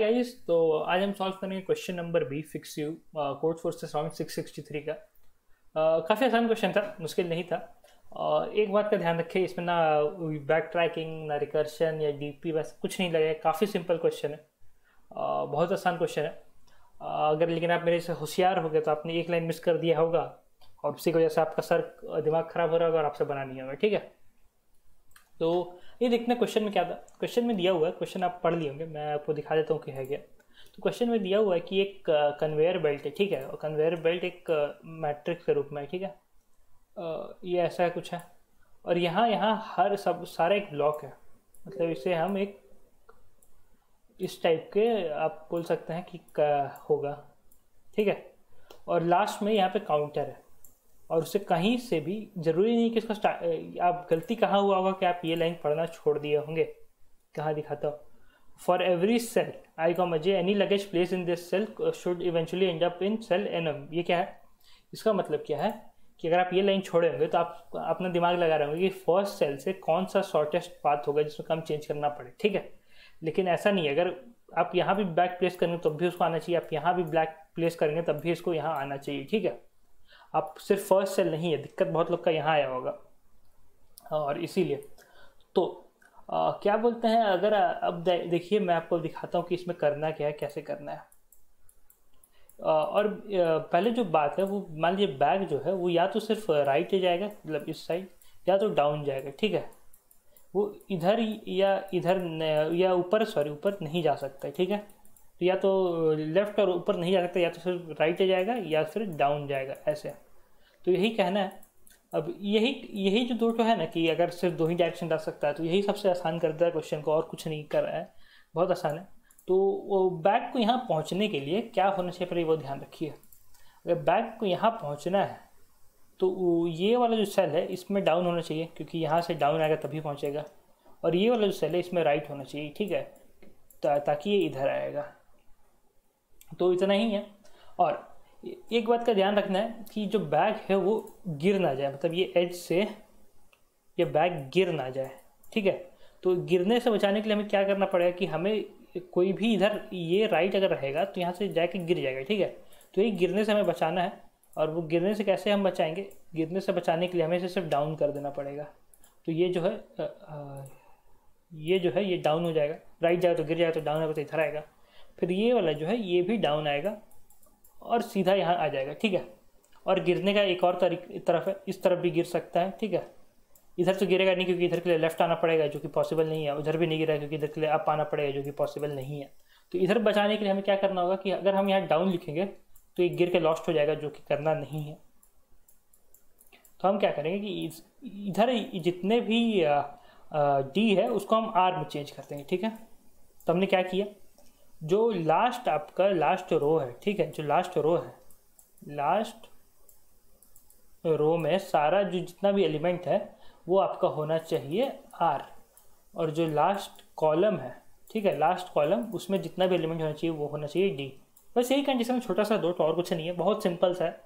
Guys तो आज हम सॉल्व करेंगे question number B Fix You Codeforces round 663 का। Uh, काफ़ी आसान क्वेश्चन था मुश्किल नहीं था। Uh, एक बात का ध्यान रखें इसमें ना बैक ट्रैकिंग ना रिकर्शन या डीपी बस कुछ नहीं लगेगा काफ़ी सिंपल क्वेश्चन है। Uh, बहुत आसान क्वेश्चन है। Uh, अगर लेकिन आप मेरे से होशियार हो गए तो आपने एक लाइन मिस कर दिया होगा। और उसी की वजह से आपका सर दिमाग खराब हो रहा होगा और आपसे बना नहीं होगा ठीक है? तो ये देखना क्वेश्चन में क्या था? क्वेश्चन में दिया हुआ है क्वेश्चन आप पढ़ लिए होंगे, मैं आपको दिखा देता हूँ कि है क्या। तो क्वेश्चन में दिया हुआ है कि एक कन्वेयर बेल्ट है, ठीक है? और कन्वेयर बेल्ट एक मैट्रिक्स के रूप में है, ठीक है? ये ऐसा है कुछ है। और यहाँ यहाँ हर सब, सारा एक ब्लॉक है। मतलब इसे हम एक, इस टाइप के आप बोल सकते हैं कि होगा। ठीक है? और लास्ट में यहाँ पे काउंटर है। और उससे कहीं से भी ज़रूरी नहीं कि इसका आप गलती कहाँ हुआ होगा कि आप ये लाइन पढ़ना छोड़ दिए होंगे। कहाँ दिखाता हूँ? For every cell I comma J any luggage place in this cell should eventually end up in cell N M ये क्या है? इसका मतलब क्या है कि अगर आप ये लाइन छोड़े होंगे तो आप, अपना दिमाग लगा रहे होंगे कि फ़र्स्ट सेल से कौन सा शॉर्टेस्ट पाथ होगा जिसमें कम चेंज करना पड़े, ठीक है? लेकिन ऐसा नहीं है। अगर आप यहाँ भी ब्लैक प्लेस करेंगे तब भी उसको आना चाहिए। आप यहाँ भी ब्लैक प्लेस करेंगे तब भी इसको यहाँ आना चाहिए, ठीक है? अब सिर्फ़ फ़र्स्ट सेल नहीं है दिक्कत बहुत लोग का यहाँ आया होगा। और इसीलिए। तो आ, क्या बोलते हैं अगर अब देखिए मैं आपको दिखाता हूँ कि इसमें करना क्या है कैसे करना है। और पहले जो बात है वो मान लीजिए बैग जो है वो या तो सिर्फ़ राइट जाएगा मतलब इस साइड या तो डाउन जाएगा ठीक है। वो इधर या इधर या ऊपर सॉरी ऊपर नहीं जा सकता ठीक है। तो या तो लेफ़्ट और ऊपर नहीं जा सकता, या तो फिर राइट जाएगा, या फिर डाउन जाएगा, ऐसे। तो यही कहना है। अब यही यही जो दो तो है ना कि अगर सिर्फ़ दो ही डायरेक्शन डाल सकता है तो यही सबसे आसान कर दिया क्वेश्चन को और कुछ नहीं कर रहा है। बहुत आसान है। तो वो बैग को यहाँ पहुँचने के लिए क्या होना चाहिए पर वो ध्यान रखिए। अगर बैग को यहाँ पहुँचना है तो ये वाला जो सेल है, इसमें डाउन होना चाहिए, क्योंकि यहाँ से डाउन आएगा तभी पहुँचेगा। और ये वाला जो सेल है, इसमें राइट होना चाहिए, ठीक है? ताकि ये इधर आएगा। तो इतना ही है। और एक बात का ध्यान रखना है कि जो बैग है वो गिर ना जाए मतलब ये एज से ये बैग गिर ना जाए ठीक है? तो गिरने से बचाने के लिए हमें क्या करना पड़ेगा कि हमें कोई भी इधर ये राइट अगर रहेगा तो यहाँ से जाके गिर जाएगा ठीक है? तो ये गिरने से हमें बचाना है। और वो गिरने से कैसे हम बचाएँगे? गिरने से बचाने के लिए हमें इसे सिर्फ़ डाउन कर देना पड़ेगा। तो ये जो है आ, आ, ये जो है ये डाउन हो जाएगा। राइट जाएगा तो गिर जाएगा तो डाउन आएगा तो इधर आएगा। फिर ये वाला जो है, ये भी डाउन आएगा और सीधा यहाँ आ जाएगा, ठीक है? और गिरने का एक और तरफ़ है, इस तरफ़ भी गिर सकता है, ठीक है? इधर तो गिरेगा नहीं क्योंकि इधर के लिए लेफ़्ट आना पड़ेगा, जो कि पॉसिबल नहीं है, उधर भी नहीं गिरा क्योंकि इधर के लिए अप आना पड़ेगा, जो कि पॉसिबल नहीं है। तो इधर बचाने के लिए हमें क्या करना होगा कि अगर हम यहाँ डाउन लिखेंगे तो एक गिर के लॉस्ट हो जाएगा, जो कि करना नहीं है। तो हम क्या करेंगे कि इधर जितने भी डी है, उसको हम आर में चेंज करते हैं ठीक है? तो हमने क्या किया? जो लास्ट आपका लास्ट रो है, ठीक है? जो लास्ट रो है लास्ट रो में सारा जो जितना भी एलिमेंट है, वो आपका होना चाहिए आर और जो लास्ट कॉलम है, ठीक है? लास्ट कॉलम उसमें जितना भी एलिमेंट होना चाहिए, वो होना चाहिए डी बस यही कंडीशन छोटा सा दो तो और कुछ नहीं है, बहुत सिंपल सा है।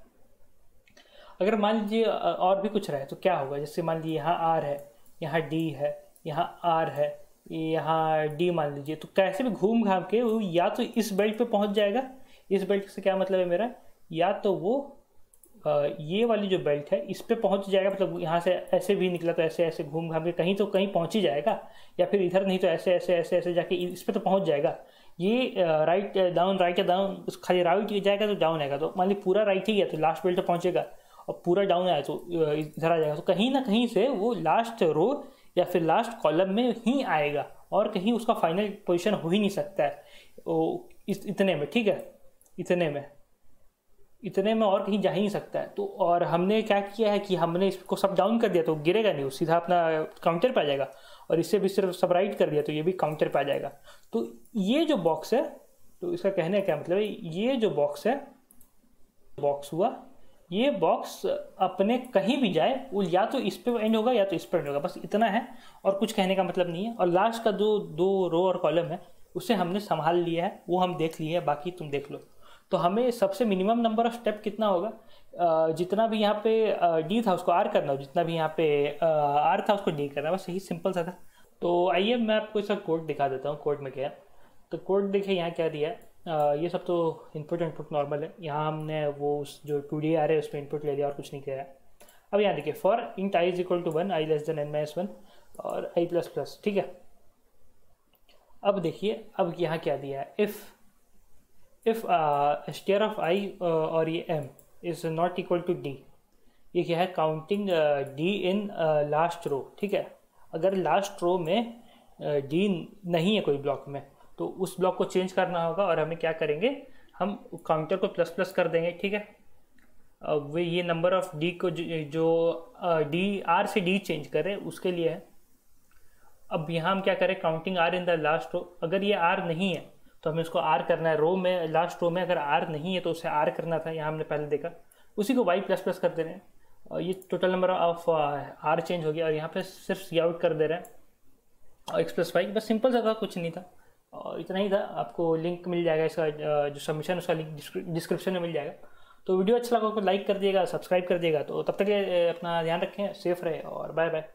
अगर मान लीजिए और भी कुछ रहे तो क्या होगा? जैसे मान लीजिए यहाँ आर है, यहाँ डी है, यहाँ आर है यहाँ डी मान लीजिए तो कैसे भी घूम घाम के वो या तो इस बेल्ट पे पहुँच जाएगा। इस बेल्ट से क्या मतलब है मेरा? या तो वो ये वाली जो बेल्ट है, इस पे पहुँच जाएगा मतलब यहाँ से ऐसे भी निकला तो ऐसे ऐसे घूम घाम के कहीं तो कहीं पहुँच ही जाएगा, या फिर इधर नहीं तो ऐसे ऐसे ऐसे ऐसे जाके इस पर तो पहुँच जाएगा। ये राइट डाउन राइट या डाउन खाली राइट जाएगा तो डाउन आएगा। तो मान ली पूरा राइट ही गया तो लास्ट बेल्ट पहुंचेगा, और पूरा डाउन आया तो इधर आ जाएगा। तो कहीं ना कहीं से वो लास्ट रो या फिर लास्ट कॉलम में ही आएगा और कहीं उसका फाइनल पोजीशन हो ही नहीं सकता है। वो इस, इतने में, ठीक है? इतने में। इतने में और कहीं जा ही नहीं सकता है। तो और हमने क्या किया है कि हमने इसको सब डाउन कर दिया तो गिरेगा नहीं, वो सीधा अपना काउंटर पे आ जाएगा। और इससे भी सिर्फ़ सब राइट कर दिया तो ये भी काउंटर पे आ जाएगा। तो ये जो बॉक्स है तो इसका कहने का क्या मतलब है? ये जो बॉक्स है बॉक्स हुआ ये बॉक्स अपने कहीं भी जाए वो या तो इस पे एंड होगा या तो इस पर एंड होगा। बस इतना है, और कुछ कहने का मतलब नहीं है। और लास्ट का जो दो रो और कॉलम है, उसे हमने संभाल लिया है, वो हम देख लिए हैं, बाकी तुम देख लो। तो हमें सबसे मिनिमम नंबर ऑफ़ स्टेप कितना होगा? जितना भी यहाँ पे डी था उसको आर करना हो, जितना भी यहाँ पे आर था उसको डी करना। बस यही सिंपल सा था। तो आइए मैं आपको इसका कोड दिखा देता हूँ कोड में क्या तो कोड देखिए यहाँ क्या दिया है। ये सब तो इनपुट इनपुट नॉर्मल है। यहाँ हमने वो उस जो टू डी आ रहे हैं उसमें इनपुट ले लिया और कुछ नहीं किया है। अब यहाँ देखिए for int I is equal to one I less than N minus one और आई प्लस प्लस ठीक है? अब देखिए अब यहाँ क्या दिया है? If if stair of I और ये M is not equal to D ये क्या है? Counting D in last row ठीक है? अगर लास्ट रो में डी uh, नहीं है कोई ब्लॉक में तो उस ब्लॉक को चेंज करना होगा और हमें क्या करेंगे? हम काउंटर को प्लस प्लस कर देंगे, ठीक है? वे ये नंबर ऑफ़ डी को जो डी, आर से डी चेंज करे, उसके लिए है। अब यहाँ हम क्या करें? Counting R in the last row, अगर ये आर नहीं है तो हमें उसको आर करना है। रो में, लास्ट रो में अगर आर नहीं है तो उसे आर करना था, यहाँ हमने पहले देखा। उसी को वाई प्लस प्लस कर दे रहे हैं। ये total number of R change हो गया और यहाँ पे सिर्फ़ सी आउट कर दे रहे हैं। और एक्स प्लस वाई बस सिंपल सा कुछ नहीं था। और इतना ही था। आपको लिंक मिल जाएगा इसका जो सबमिशन उसका लिंक डिस्क्रिप्शन में मिल जाएगा। तो वीडियो अच्छा लगा तो लाइक कर दिएगा सब्सक्राइब कर दिएगा। तो तब तक अपना ध्यान रखें सेफ़ रहे और बाय बाय